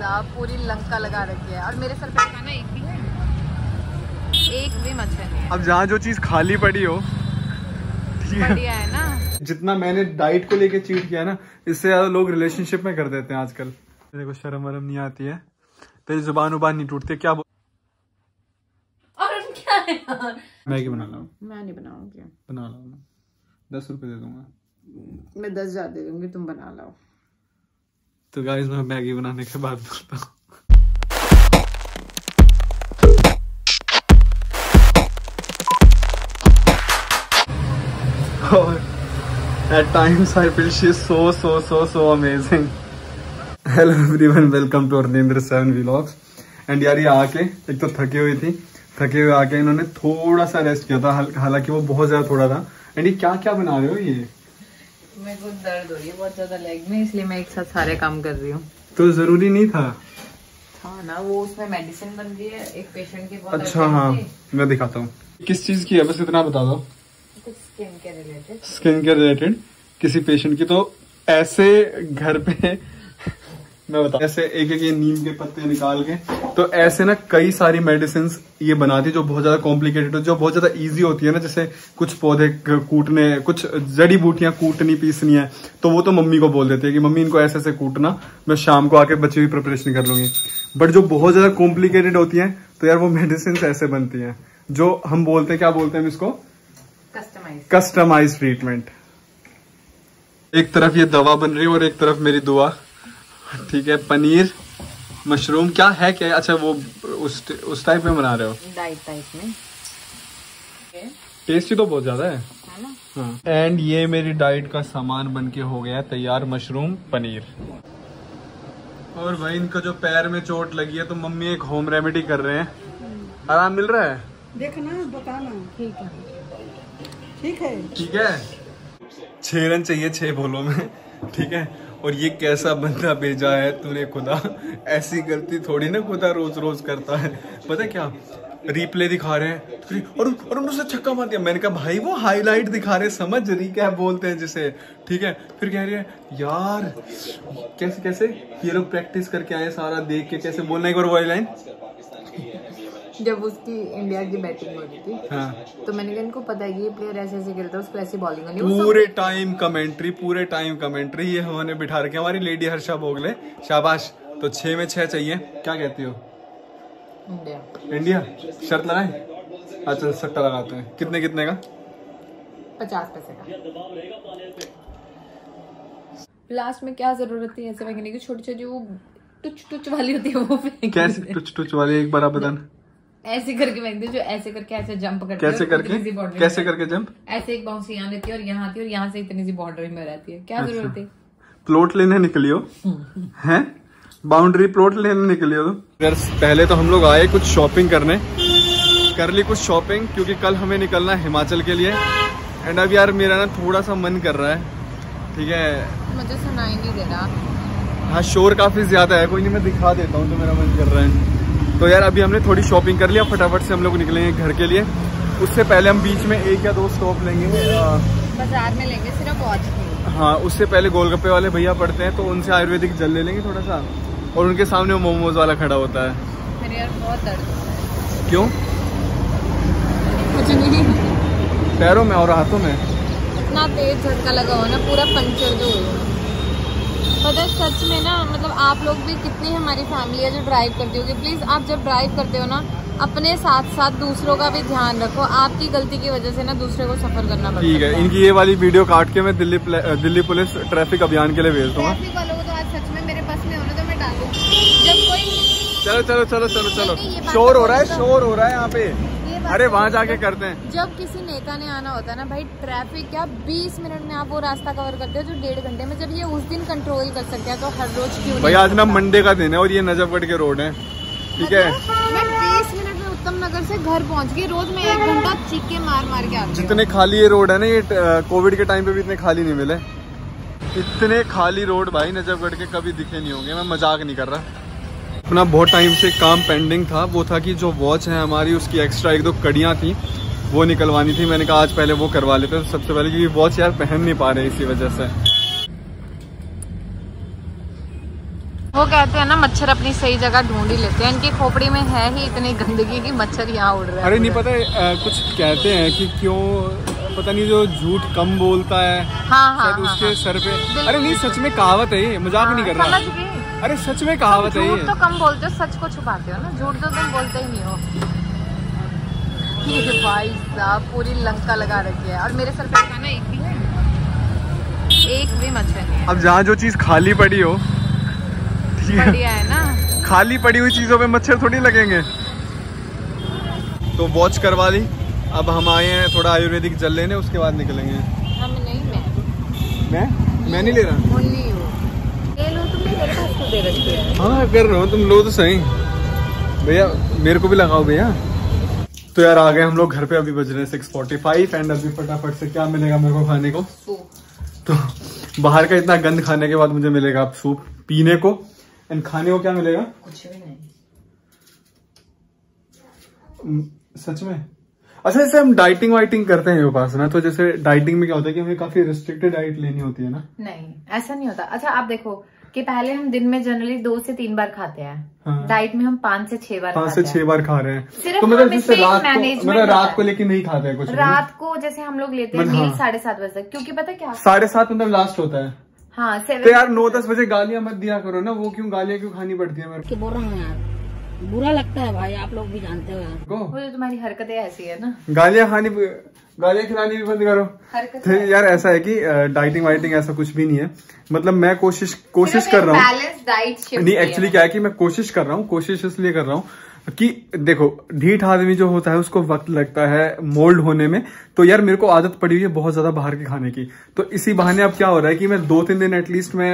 साहब पूरी लंका लगा रखी है। और मेरे सर पे खाना एक भी है? एक भी मच्छर नहीं है अब जहाँ जो चीज़ खाली पड़ी हो बढ़िया है ना? जितना मैंने डाइट को लेके चीट किया ना इससे ज़्यादा लोग रिलेशनशिप में कर देते हैं आजकल। को शर्म वरम नहीं आती है। तेरी ज़ुबान उबान नहीं टूटती क्या बोल और क्या है यार? मैगी बना ला मैं नहीं बनाऊँगी। बना ला दस रुपए दे दूँगा। मैं दस हज़ार दे दूँगी तुम बना लो तो गाइस मैं मैगी बनाने के बाद बोलता हूँ at times I feel so so so so amazing. Hello everyone, welcome to 7 Vlogs. And यार ये आके एक तो थके हुई थी थके हुए आके इन्होंने थोड़ा सा रेस्ट किया था हालाँकि वो बहुत ज़्यादा थोड़ा था एंड ये क्या क्या बना रहे हो ये मेरे को दर्द हो रही है बहुत ज़्यादा लेग में इसलिए मैं एक साथ सारे काम कर रही हूँ। तो ज़रूरी नहीं था? हाँ ना वो उसमें मेडिसिन बन रही है एक पेशेंट के बहुत अच्छा हाँ मैं दिखाता हूँ। किस चीज़ की है? बस इतना बता दो। कुछ स्किन के रिलेटेड स्किन के रिलेटेड किसी पेशेंट की। तो ऐसे घर पे मैं बता ऐसे एक एक ये नीम के पत्ते निकाल के तो ऐसे ना कई सारी मेडिसिन ये बनाती है जो बहुत ज़्यादा कॉम्प्लिकेटेड जो बहुत ज़्यादा इजी होती है ना जैसे कुछ पौधे कूटने कुछ जड़ी बूटियाँ कूटनी पीसनी है तो वो तो मम्मी को बोल देती है कि मम्मी इनको ऐसे ऐसे कूटना मैं शाम को आके बची हुई प्रिपरेशन कर लूँगी. बट जो बहुत ज़्यादा कॉम्प्लिकेटेड होती है तो यार वो मेडिसिन ऐसे बनती है जो हम बोलते हैं क्या बोलते हैं हम इसको? कस्टमाइज कस्टमाइज ट्रीटमेंट एक तरफ़ ये दवा बन रही है और एक तरफ़ मेरी दुआ। ठीक है पनीर मशरूम क्या है क्या? अच्छा वो उस उस टाइप में बना रहे हो? डाइट टाइप में। टेस्टी तो बहुत ज़्यादा है। है ना? हाँ। एंड ये मेरी डाइट का सामान बन के हो गया तैयार मशरूम पनीर। और भाई इनका जो पैर में चोट लगी है तो मम्मी एक होम रेमेडी कर रहे हैं। आराम मिल रहा है? देखना बताना। ठीक है। ठीक है। ठीक है? छह रन चाहिए छह बोलों में। ठीक है? और ये कैसा बंदा भेजा है तूने खुदा? ऐसी गलती थोड़ी ना खुदा रोज रोज करता है। पता क्या? रिप्ले दिखा रहे हैं। फिर- और और उन्होंने छक्का मार दिया। मैंने कहा, भाई, वो हाईलाइट दिखा रहे समझ रही क्या बोलते हैं जिसे? ठीक है? फिर कह रहे हैं, यार, कैसे कैसे? ये लोग प्रैक्टिस करके आए सारा देख के। कैसे? बोलना एक बार वो लाइन जब उसकी इंडिया की बैटिंग हो रही थी हाँ। तो मैंने कहा इनको पता है कि ये प्लेयर ऐसे ऐसे खेलता है उसको ऐसी बॉलिंग होनी पूरे टाइम कमेंट्री पूरे टाइम कमेंट्री ये हमने बिठा रखे हमारी लेडी हर्षा भोगले शाबाश। तो छह में छह चाहिए। क्या कहती हो? इंडिया इंडिया शर्त लगाए? अच्छा सट्टा लगाते हैं। कितने कितने का? पचास पैसे का। लास्ट में क्या ज़रूरत थी? ऐसे फेंकने की छोटी छोटी वो टुच टुच वाली होती है वो कैसे टुच टुच वाले? एक बार आप बताना। ऐसे करके फेंक दे जो ऐसे करके ऐसे जंप करती कैसे है करके? इतनी सी boundary कैसे करके जंप ऐसे एक बाउंस यहाँ देती है और यहाँ आती है और यहाँ से इतनी सी बाउंड्री में रहती है। क्या ज़रूरत है? प्लॉट लेने निकली हो? हैं? बाउंड्री प्लॉट लेने निकली हो तुम? पहले तो हम लोग आए कुछ शॉपिंग करने। कर ली कुछ शॉपिंग क्योंकि कल हमें निकलना है हिमाचल के लिए। एंड अब यार मेरा ना थोड़ा सा मन कर रहा है। ठीक है? मुझे सुनाई नहीं दे रहा। हाँ शोर काफ़ी ज़्यादा है कोई नहीं मैं दिखा देता हूँ तो मेरा मन कर रहा है। तो यार अभी हमने थोड़ी शॉपिंग कर लिया फटाफट से हम लोग निकलेंगे घर के लिए। उससे पहले हम बीच में एक या दो स्टॉप लेंगे बाज़ार में लेंगे सिर्फ़ वॉच हाँ उससे पहले गोलगप्पे वाले भैया पड़ते हैं तो उनसे आयुर्वेदिक जल ले लेंगे थोड़ा सा। और उनके सामने वो मोमोज वाला खड़ा होता है। मेरे यार बहुत दर्द क्यों? कुछ नहीं पैरों में और हाथों में? इतना तेज झटका लगा हो ना पूरा पंचर जो हो। पता है सच में ना मतलब आप लोग भी कितनी हमारी फैमिली है जो ड्राइव करती होगी प्लीज़ आप जब ड्राइव करते हो ना अपने साथ साथ दूसरों का भी ध्यान रखो। आपकी गलती की वजह से ना दूसरे को सफ़र करना पड़ता ठीक है। इनकी ये वाली वीडियो काट के मैं दिल्ली दिल्ली पुलिस ट्रैफ़िक अभियान के लिए भेज दूँगा। ट्रैफ़िक वालों को तो आज सच में मेरे पास में होना तो मैं जब कोई चलो चलो चलो चलो चलो। शोर तो हो रहा है शोर हो रहा है यहाँ पे। अरे वहाँ जाके करते हैं। जब किसी नेता ने आना होता है ना भाई ट्रैफ़िक क्या 20 मिनट में आप वो रास्ता कवर करते हो जो डेढ़ घंटे में जब ये उस दिन कंट्रोल कर सकते हैं तो हर रोज क्यों भाई आज ना मंडे का दिन है और ये नजफगढ़ के रोड है। ठीक है? मतलब मैं 20 मिनट में उत्तम नगर से घर पहुँच गई रोज में एक घंटा चीखे मार मार के आती जितने खाली ये रोड है ना ये कोविड के टाइम पे भी इतने खाली नहीं मिले। इतने खाली रोड भाई नजफगढ़ के कभी दिखे नहीं होंगे। मैं मज़ाक नहीं कर रहा। अपना बहुत टाइम से काम पेंडिंग था। वो था कि जो वॉच है हमारी उसकी एक्स्ट्रा एक दो कड़ियाँ थी वो निकलवानी थी। मैंने कहा आज पहले वो करवा लेते हैं। सबसे पहले क्योंकि वॉच यार पहन नहीं पा रहे इसी वजह से। वो कहते हैं ना मच्छर अपनी सही जगह ढूंढ ही लेते हैं। इनकी खोपड़ी में है ही इतनी गंदगी की मच्छर यहाँ उड़ रहे हैं अरे नहीं पता है, कुछ कहते हैं कि क्यों पता नहीं जो झूठ कम बोलता है हाँ हाँ हाँ, उसके हाँ। सर पे। अरे नहीं सच में कहावत है ये मज़ाक नहीं कर हाँ, रहा अरे सच में कहावत है झूठ तो कम बोलते हो सच को छुपाते हो ना? झूठ तो तुम बोलते ही नहीं हो। ये भाई साहब पूरी लंका लगा रखी है। और मेरे सर पे खाना एक भी है? एक भी मच्छर नहीं अब जहाँ जो चीज़ खाली पड़ी हो बढ़िया है ना? खाली पड़ी हुई चीज़ों पे मच्छर थोड़ी लगेंगे। तो वॉच करवा ली। अब हम आए हैं थोड़ा आयुर्वेदिक जल लेने उसके बाद निकलेंगे। हम नहीं मैं। मैं? मैं नहीं ले रहा। पास क्यों दे रखी है। हाँ कर रहे हो तुम लो तो सही। भैया मेरे को भी लगाओ भैया। तो यार आ गए हम लोग घर पे अभी बज रहे हैं सिक्स फोर्टी फाइव एंड अभी फटाफट से क्या मिलेगा मेरे को खाने को? तो बाहर का इतना गंद खाने के बाद मुझे मिलेगा अब सूप पीने को। एंड खाने को क्या मिलेगा? कुछ भी नहीं। सच में? अच्छा जैसे हम डाइटिंग वाइटिंग करते हैं उपासना तो जैसे डाइटिंग में क्या होता है कि हमें काफ़ी रिस्ट्रिक्टेड डाइट लेनी होती है ना? नहीं ऐसा नहीं होता। अच्छा आप देखो कि पहले हम दिन में जनरली दो से तीन बार खाते हैं। हाँ। डाइट में हम पाँच से छह बार पाँच से छह बार खा रहे हैं। सिर्फ़ तो मतलब जैसे रात को मतलब रात को लेकिन नहीं खाते हैं कुछ भी। रात को जैसे हम लोग लेते हैं मतलब मील हाँ। साढ़े सात बजे तक क्योंकि पता क्या? साढ़े सात मतलब लास्ट होता है। हाँ तो यार नौ दस बजे गालियाँ मत दिया करो ना वो क्यों गालियाँ क्यों खानी पड़ती है मेरे बोल रहा हूँ यार। बुरा लगता है भाई आप लोग भी जानते हो यार। वो जो तुम्हारी हरकतें ऐसी है ना। गालियाँ खानी गालियाँ खिलानी भी बंद करो। तो यार ऐसा है कि डाइटिंग वाइटिंग ऐसा कुछ भी नहीं है। मतलब मैं कोशिश कोशिश कर रहा हूँ। नहीं एक्चुअली क्या है कि मैं कोशिश कर रहा हूँ कोशिश इसलिए कर रहा हूँ कि देखो ढीठ आदमी जो होता है उसको वक्त लगता है मोल्ड होने में। तो यार मेरे को आदत पड़ी हुई है बहुत ज़्यादा बाहर के खाने की। तो इसी बहाने अब क्या हो रहा है कि मैं दो तीन दिन एटलीस्ट मैं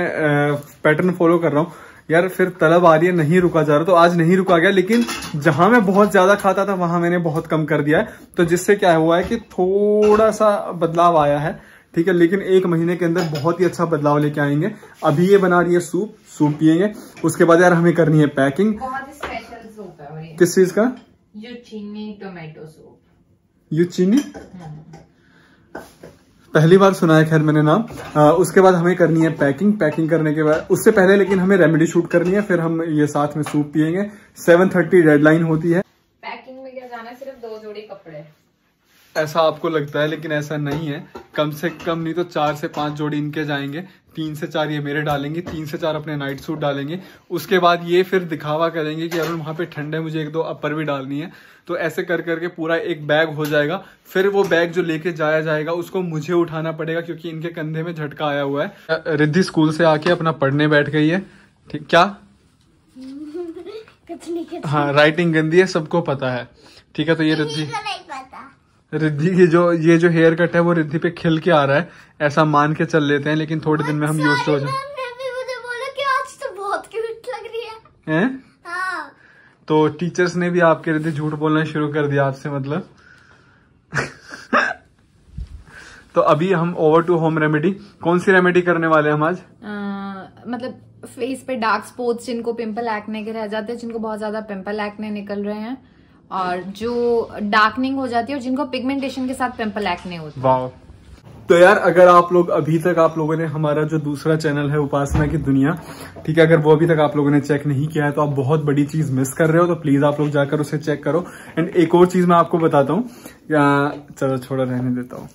पैटर्न फॉलो कर रहा हूँ। यार फिर तलब आ रही है नहीं रुका जा रहा तो आज नहीं रुका गया लेकिन जहाँ मैं बहुत ज़्यादा खाता था वहाँ मैंने बहुत कम कर दिया है। तो जिससे क्या हुआ है कि थोड़ा सा बदलाव आया है ठीक है लेकिन एक महीने के अंदर बहुत ही अच्छा बदलाव लेके आएँगे। अभी ये बना रही है सूप सूप पियेंगे। उसके बाद यार हमें करनी है पैकिंग। बहुत स्पेशल सूप है किस चीज़ का? जुचीनी टोमेटो सूप यू चीनी? पहली बार सुना है खैर मैंने नाम। आ, उसके बाद हमें करनी है पैकिंग पैकिंग करने के बाद उससे पहले लेकिन हमें रेमेडी शूट करनी है फिर हम ये साथ में सूप पियेंगे। सेवन थर्टी डेडलाइन होती है। पैकिंग में क्या जाना है? सिर्फ़ दो जोड़ी कपड़े। ऐसा आपको लगता है लेकिन ऐसा नहीं है। कम से कम नहीं तो चार से पाँच जोड़ी इनके जाएँगे। तीन से चार ये मेरे डालेंगे तीन से चार अपने नाइट सूट डालेंगे। उसके बाद ये फिर दिखावा करेंगे कि अरुण वहाँ पे ठंड है मुझे एक दो अपर भी डालनी है। तो ऐसे कर करके पूरा एक बैग हो जाएगा। फिर वो बैग जो लेके जाया जाएगा उसको मुझे उठाना पड़ेगा क्योंकि इनके कंधे में झटका आया हुआ है। रिद्धि स्कूल से आके अपना पढ़ने बैठ गई है। ठीक क्या? हाँ राइटिंग गंदी है सबको पता है। ठीक है तो ये रिद्धि रिद्धि की जो ये जो हेयर कट है वो रिद्धि पे खिल के आ रहा है। ऐसा मान के चल लेते हैं लेकिन थोड़े दिन में हम यूज़ हो जाए। मुझे बोला कि आज तो बहुत क्यूट लग रही है। हैं? हाँ। तो टीचर्स ने भी आपके रिद्धि झूठ बोलना शुरू कर दिया आपसे मतलब। तो अभी हम ओवर टू होम रेमेडी कौन सी रेमेडी करने वाले हैं हम आज? मतलब फेस पे डार्क स्पॉट्स जिनको पिंपल एक्ने के रह जाते हैं जिनको बहुत ज़्यादा पिंपल एक्ने निकल रहे हैं और जो डार्कनिंग हो जाती है और जिनको पिगमेंटेशन के साथ पिंपल एक्ने होते। हैं तो यार, अगर आप लोग, अभी तक आप लोगों ने हमारा जो दूसरा चैनल है, उपासना की दुनिया, ठीक है, अगर वो अभी तक आप लोगों ने चेक नहीं किया है तो आप बहुत बड़ी चीज़ मिस कर रहे हो तो प्लीज़ आप लोग जाकर उसे चेक करो। एंड एक और चीज़ मैं आपको बताता हूँ। चलो छोड़ा रहने देता हूँ।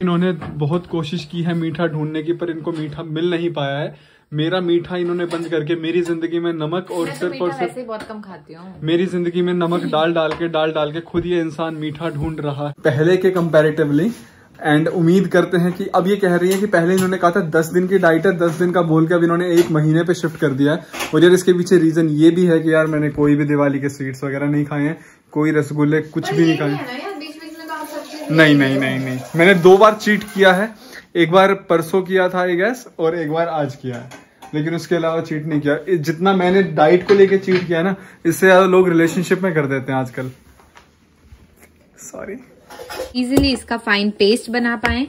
इन्होंने बहुत कोशिश की है मीठा ढूँढने की, पर इनको मीठा मिल नहीं पाया है। मेरा मीठा इन्होंने बंद करके मेरी ज़िंदगी में नमक और मैं तो सिर्फ़ और सिर्फ़ बहुत कम खाती हूँ। मेरी ज़िंदगी में नमक डाल डाल के डाल डाल के खुद ये इंसान मीठा ढूंढ रहा है। पहले के कंपैरेटिवली एंड उम्मीद करते हैं कि अब ये कह रही है कि पहले इन्होंने कहा था दस दिन की डाइट है दस दिन का बोल के अब इन्होंने एक महीने पे शिफ्ट कर दिया है। और यार इसके पीछे रीजन ये भी है कि यार मैंने कोई भी दिवाली के स्वीट्स वगैरह नहीं खाए हैं कोई रसगुल्ले कुछ भी नहीं खाए। तो आप सब चीज़ नहीं नहीं नहीं नहीं। मैंने दो बार चीट किया है एक बार परसों किया था आई गैस और एक बार आज किया। है लेकिन उसके अलावा चीट नहीं किया। जितना मैंने डाइट को लेके चीट किया ना इससे ज़्यादा लोग रिलेशनशिप में कर देते हैं आजकल। सॉरी इजीली इसका फाइन पेस्ट बना पाए।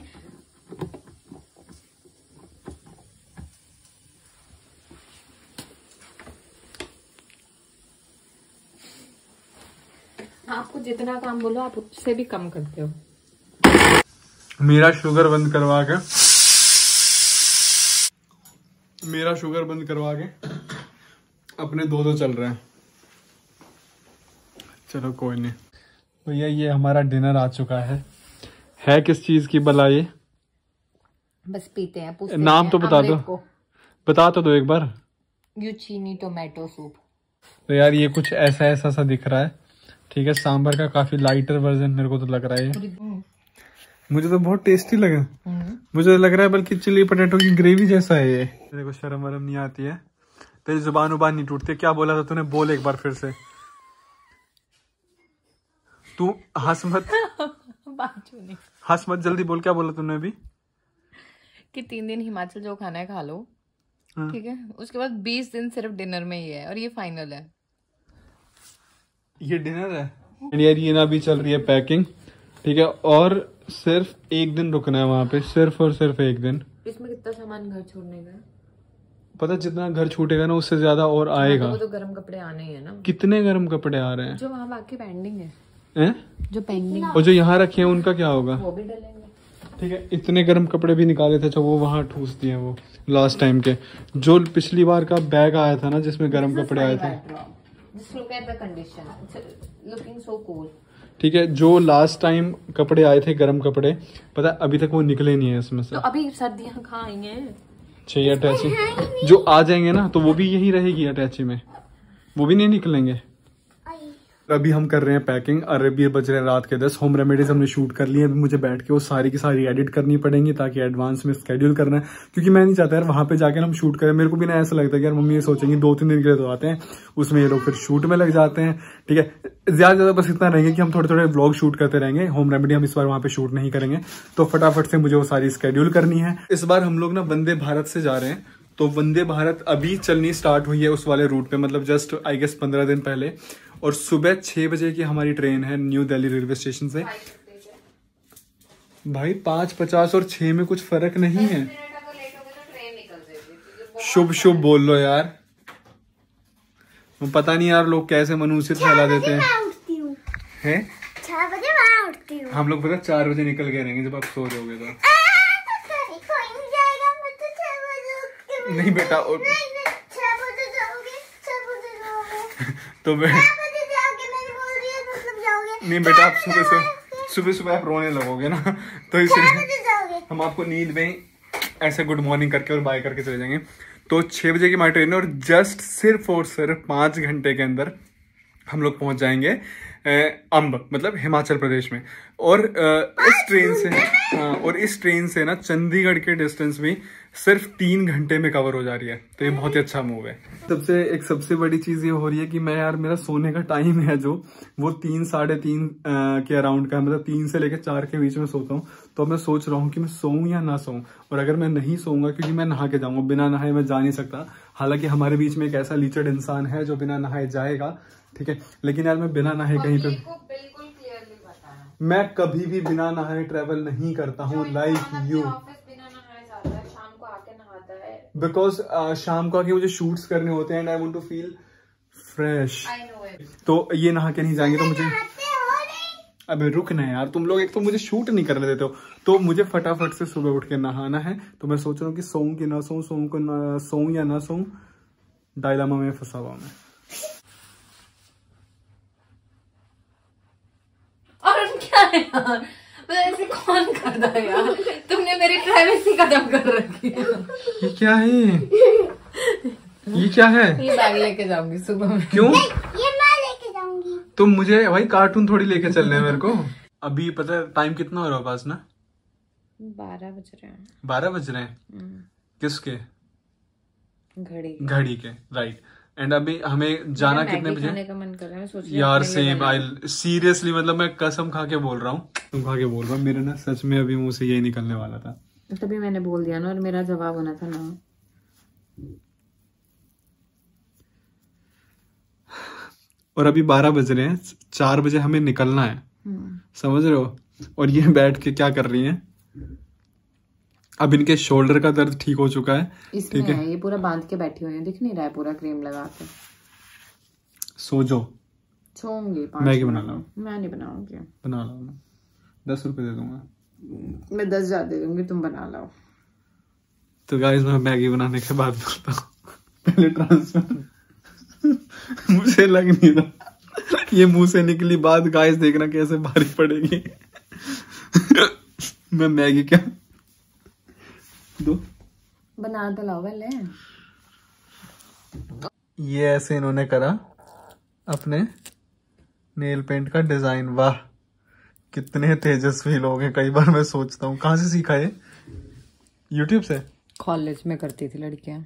आपको जितना काम बोलो आप उससे भी कम करते हो। मेरा शुगर बंद करवा के। मेरा शुगर बंद करवा के अपने दो दो चल रहे हैं। चलो कोई नहीं। भैया ये हमारा डिनर आ चुका है। है किस चीज़ की भला ये बस पीते हैं पूछते नाम हैं तो बता दो। बता तो दो एक बार। यूचीनी टोमेटो सूप। तो यार ये कुछ ऐसा ऐसा सा दिख रहा है। ठीक है सांबर का काफ़ी लाइटर वर्जन मेरे को तो लग रहा है ये। मुझे तो बहुत टेस्टी लगा। मुझे तो लग रहा है बल्कि चिली पटेटो की ग्रेवी जैसा है ये। मेरे को शर्म वरम नहीं आती है। तेरी ज़ुबान उबान नहीं टूटती। क्या बोला था तूने? बोल एक बार फिर से। तू हंस मत। हंस मत जल्दी बोल। क्या बोला तूने अभी? कि तीन दिन हिमाचल जो खाना है खा लो। हाँ। ठीक है? उसके बाद बीस दिन सिर्फ़ डिनर में ही है और ये फाइनल है। ये डिनर है? यार ये ना अभी चल रही है पैकिंग ठीक है? और सिर्फ़ एक दिन रुकना है वहाँ पे सिर्फ़ और सिर्फ़ एक दिन। इसमें कितना सामान घर छोड़ने का पता जितना घर छूटेगा ना उससे ज़्यादा और आएगा। तो गर्म कपड़े आने ही है ना। कितने गर्म कपड़े आ रहे हैं? जो वहाँ बाकी पेंडिंग है। हैं? जो पेंडिंग और जो यहाँ रखे हैं उनका क्या होगा? वो भी डलेंगे। ठीक है इतने गर्म कपड़े भी निकाले थे जो वो वहाँ ठूस दिए वो लास्ट टाइम के। जो पिछली बार का बैग आया था ना जिसमें गर्म कपड़े आए थे। Just look at the condition. It's looking so cool. ठीक है जो लास्ट टाइम कपड़े आए थे गर्म कपड़े पता है, अभी तक वो निकले नहीं है इसमें से। तो अभी सर्दियाँ कहाँ आई हैं? चाहिए अटैची जो आ जाएँगे ना तो वो भी यही रहेगी अटैची में। वो भी नहीं निकलेंगे। अभी हम कर रहे हैं पैकिंग और अभी बज रहे हैं रात के दस। होम रेमेडीज हमने शूट कर लिए अभी मुझे बैठ के वो सारी की सारी एडिट करनी पड़ेंगी ताकि एडवांस में स्केड्यूल करना है। क्योंकि मैं नहीं चाहता यार, वहाँ पे जाके हम शूट करें। मेरे को भी ना ऐसा लगता है कि यार मम्मी ये सोचेंगे, दो तीन दिन के लिए तो आते हैं। उसमें ये लोग फिर शूट में लग जाते हैं। ठीक है? ज़्यादा ज़्यादा बस इतना रहेंगे कि हम थोड़े थोड़े ब्लॉग शूट करते रहेंगे। होम रेमेडी हम इस बार वहाँ पे शूट नहीं करेंगे। तो फटाफट से मुझे वो सारी स्केड्यूल करनी है। इस बार हम लोग ना वंदे भारत से जा रहे हैं। तो वंदे भारत अभी चलनी स्टार्ट हुई है उस वाले रूट पे। मतलब जस्ट आई गेस पंद्रह दिन पहले। और सुबह छह बजे की हमारी ट्रेन है न्यू दिल्ली रेलवे स्टेशन से। भाई पाँच पचास और छह में कुछ फ़र्क नहीं है। शुभ शुभ बोल लो यार। पता नहीं यार लोग कैसे मनुष्य फैला देते हैं। मैं उठती हूँ। हैं? बजे उठती हम लोग पता चार बजे निकल गए रहेंगे जब आप सो जाओगे तो। नहीं जाएगा तो नहीं बेटा और नहीं नहीं तो नहीं बेटा आप सुबह सुबह सुबह सुबह आप रोने लगोगे ना तो इसलिए हम आपको नींद में ऐसे गुड मॉर्निंग करके और बाय करके चले जाएँगे। तो छः बजे की हमारी ट्रेन है और जस्ट सिर्फ़ और सिर्फ़ पाँच घंटे के अंदर हम लोग पहुँच जाएँगे अम्ब मतलब हिमाचल प्रदेश में। और इस ट्रेन से हाँ और इस ट्रेन से ना चंडीगढ़ के डिस्टेंस भी सिर्फ़ तीन घंटे में कवर हो जा रही है। तो ये बहुत ही अच्छा मूव है। सबसे एक सबसे बड़ी चीज़ ये हो रही है कि मैं यार मेरा सोने का टाइम है जो वो तीन साढ़े तीन अ, के अराउंड का है, मतलब तीन से लेकर चार के बीच में सोता हूँ। तो मैं सोच रहा हूँ कि मैं सोऊं या ना सोऊं। और अगर मैं नहीं सोऊँगा क्योंकि मैं नहा के जाऊँगा बिना नहाए मैं जा नहीं सकता। हालाँकि हमारे बीच में एक ऐसा लीचड इंसान है जो बिना नहाए जाएगा ठीक है? लेकिन यार मैं बिना नहाए कहीं पे बिल्कुल क्लियरली पता है मैं कभी भी बिना नहाए ट्रेवल नहीं करता हूँ लाइक यू बिकॉज़ शाम को आके मुझे शूट्स करने होते हैं and I want to feel fresh तो ये नहा के नहीं जाएँगे तो मुझे हो अबे रुक ना यार तुम लोग एक तो मुझे शूट नहीं करने देते हो। तो मुझे फटाफट से सुबह उठ के नहाना है। तो मैं सोच रहा हूँ कि सोऊं कि ना सोऊं सोऊं को ना सोऊं या ना सोऊं। डायलामा में फंसा हुआ मैं। और क्या है यार? ऐसे कौन करता है यार? तुमने मेरी प्राइवेसी खत्म कर रखी है। ये क्या है? ये क्या है? ये बैग लेके जाऊँगी सुबह में। क्यों? ये मैं लेके जाऊँगी। तो मुझे भाई कार्टून थोड़ी लेके चलने हैं मेरे को। अभी पता है टाइम कितना हो रहा है पास ना? बारह बज रहे हैं। बारह बज रहे हैं? किसके? घड़ी घड़ी के राइट एंड अभी हमें जाना कितने बजे? खाने का मन कर रहा मैं सोच रही यार सेम आई सीरियसली मतलब मैं कसम खा के बोल रहा हूँ। तुम खा के बोल रहा हूँ मेरे ना सच में अभी मुँह से यही निकलने वाला था। तभी मैंने बोल दिया ना और मेरा जवाब होना था ना। और अभी बारह बज रहे हैं चार बजे हमें निकलना है। हम्म। समझ रहे हो? और ये बैठ के क्या कर रही हैं? अब इनके शोल्डर का दर्द ठीक हो चुका है इसमें ठीक है। है ये पूरा बाँध के बैठी हुई है दिख नहीं रहा है पूरा क्रीम लगा के। सो छोंगी मैगी बना लो। मैं नहीं बनाऊँगी। बना लो ना दस रुपए दे दूँगा। मैं दस हज़ार दे दूँगी तुम बना लो। तो गाइस मैं मैगी बनाने के बाद बोलता हूँ। पहले ट्रांसफ़र मुझे लग नहीं रहा। ये मुँह से निकली बात गाइस देखना कैसे भारी पड़ेगी। मैं मैगी क्या दो। बना तो लाओ पहले। ये ऐसे इन्होंने करा अपने नेल पेंट का डिज़ाइन वाह कितने तेजस्वी लोग हैं। कई बार मैं सोचता हूँ कहाँ से सीखा है यूट्यूब से? कॉलेज में करती थी लड़कियाँ।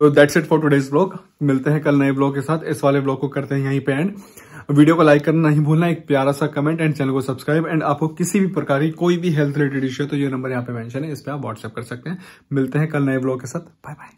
तो that's it for today's blog मिलते हैं कल नए ब्लॉग के साथ। इस वाले ब्लॉग को करते हैं यहीं पे एंड वीडियो को लाइक करना नहीं भूलना, एक प्यारा सा कमेंट एंड चैनल को सब्सक्राइब एंड आपको किसी भी प्रकार की कोई भी हेल्थ रिलेटेड इश्यू तो ये नंबर यहाँ पे मेंशन है। इस पर आप व्हाट्सएप कर सकते हैं। मिलते हैं कल नए ब्लॉग के साथ। Bye bye